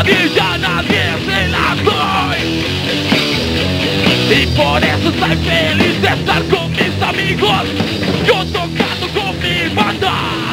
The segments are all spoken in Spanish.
na mídia, nas encenações E por isso sai feliz de estar com meus amigos Que o tocado comigo matar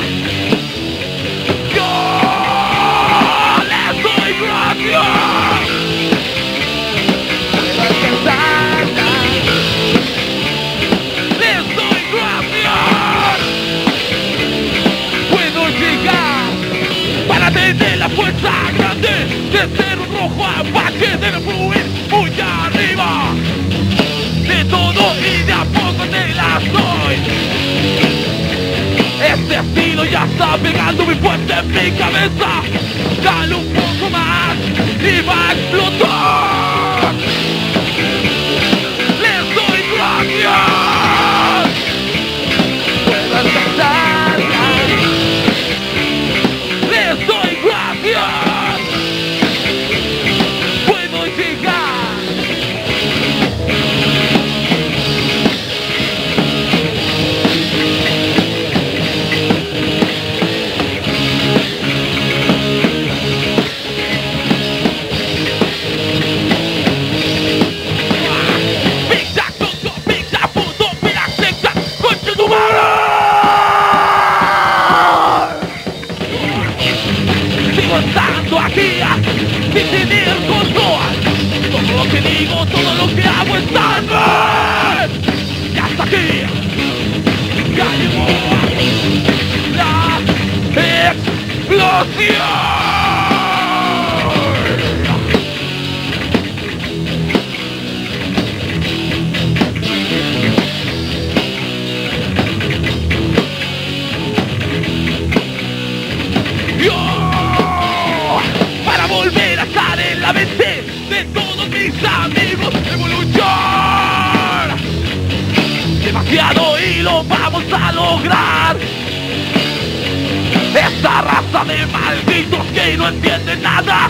grande de ser un rojo apache debe fluir muy arriba. De todo y de a poco te la doy. Este estilo ya está pegando muy fuerte en mi cabeza. Dale un poco más y va a explotar sin tener control Todo lo que digo, todo lo que hago está mal. Y hasta aquí. Ya llegó la explosión Y lo vamos a lograr. Esta raza de malditos que no entienden nada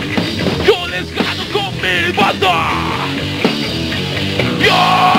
Yo les gano con mi banda. Yo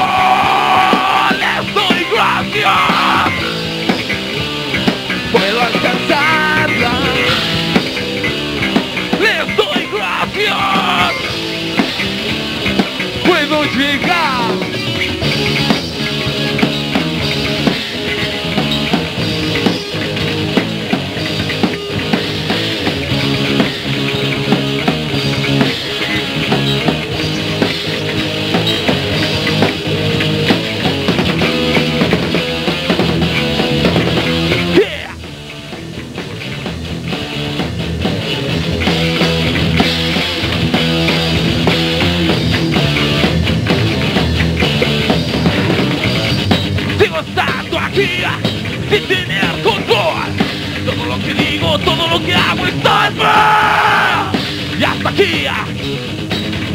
está mal Y hasta aquí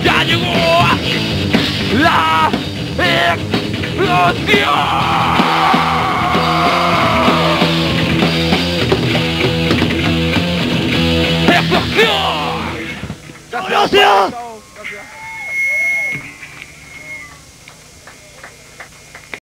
ya llegó la explosión. ¡Explosión! Gracias.